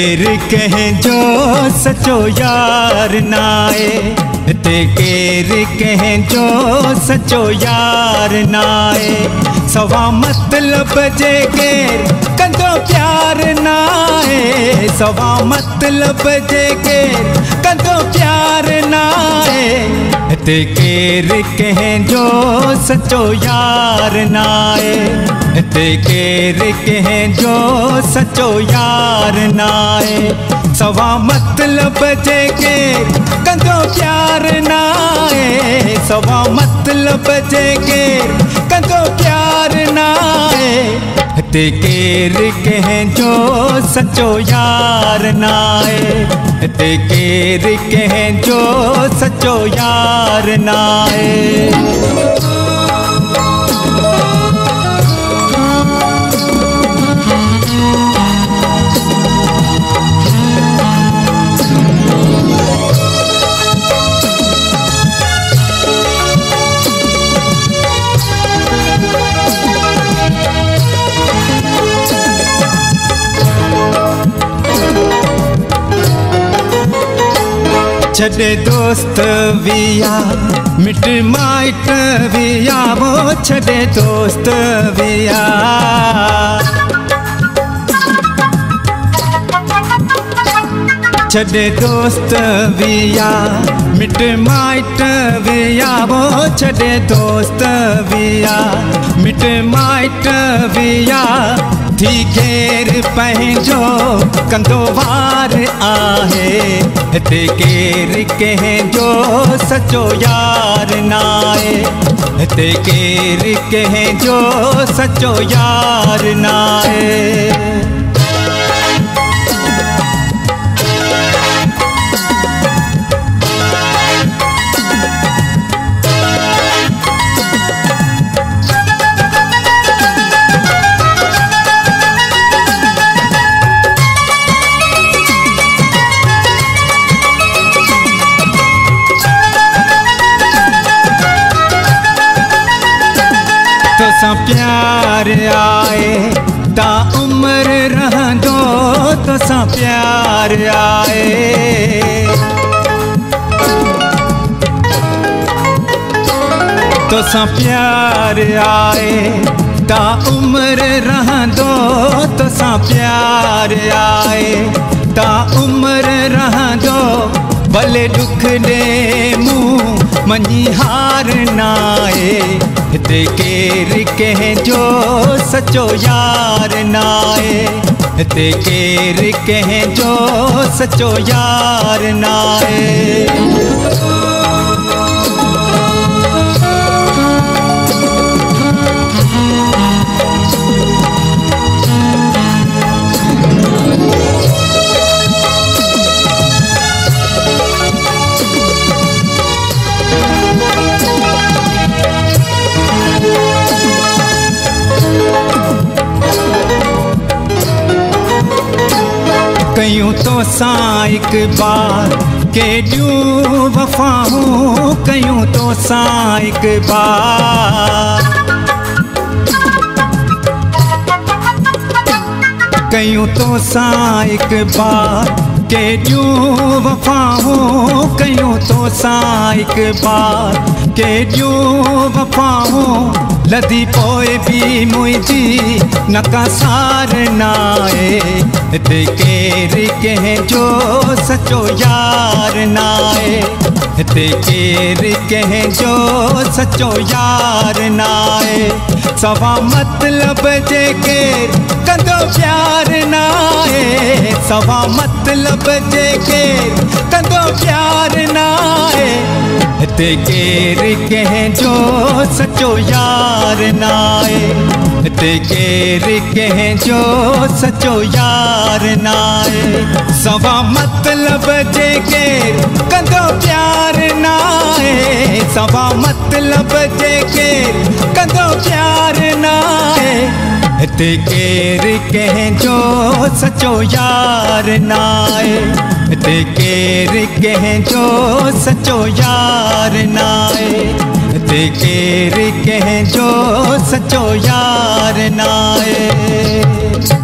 केर कहें जो सचो यार नाए ते केर कहें जो सचो यार नाए सवा मतलब जे केर कंदो प्यार नाए सवा मतलब जे केर कंदो प्यार नाए ते केर कहें जो सचो यार नाए ते केर कहें जो सचो यार नाए सवा मतलब जे केर कंदो प्यार नाए सवा मतलब जे ते केर कहें जो सचो यार नाए। ते केर कहें जो सचो यार नाए। छॾे दोस्त विया, मिट माइट विया, वो छॾे दोस्त विया। छॾे दोस्त विया, मिट माइट विया, वो छॾे दोस्त विया, मिट माइट विया थी केर पहजो कंदो आहे। हिते केर कंहिंजो सचो यार नाहे हिते केर कंहिंजो सचो यार नाहे तोसां प्यार आए, ता उम्र रहंदो तोसां प्यार आए। तोसां प्यार आए, ता उम्र रहंदो तोसां प्यार आए। ता उम्र रहंदो भले दुख दे मूं मञी हार नाए। हिते केर जो सचो यार नाए ते केर जो सचो यार नाए कयूं तो सां बार केॾियूं वफ़ाऊं कयूं तो सां बार। कयूं तो सां बार केॾियूं वफ़ाऊं कयूं तो सां बार केॾियूं वफ़ाऊं लधी पोइ बि मुंहिंजी नका सार नाहे हिते केर कंहिंजो सचो यार नाहे हिते केर कंहिंजो सचो यार नाहे सवा मतलब जे केर कंदो प्यार नाहे सवा मतलब जे केर हिते केर कंहिंजो सचो यार नाहे हिते केर कंहिंजो सचो यार नाहे सवा मतलब जे केर कंदो प्यार नाहे सवा मतलब जे केर कंदो प्यार नाहे हिते केर कंहिंजो सचो यार नाहे केर जो सचो यार नाए हिते केर जो सचो यार नाहे